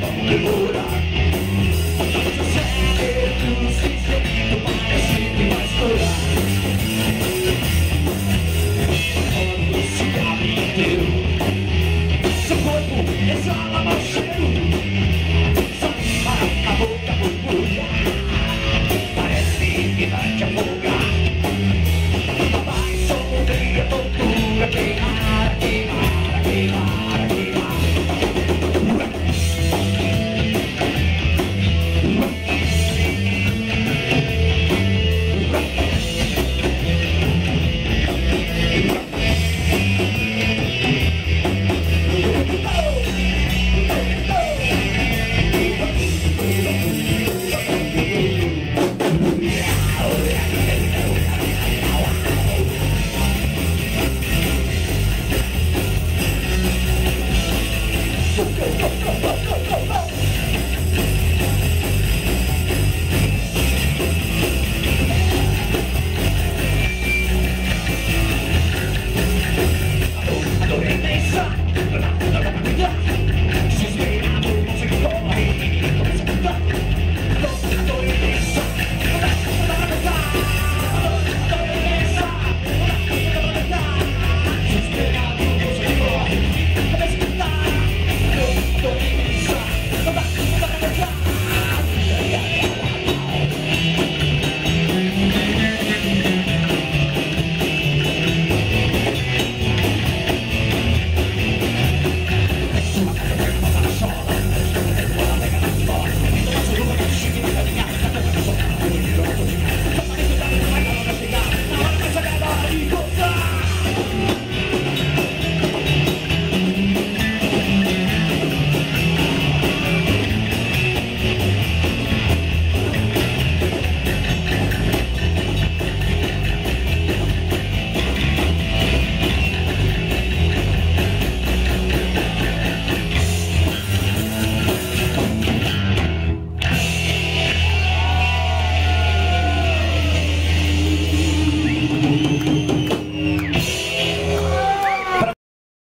Keep on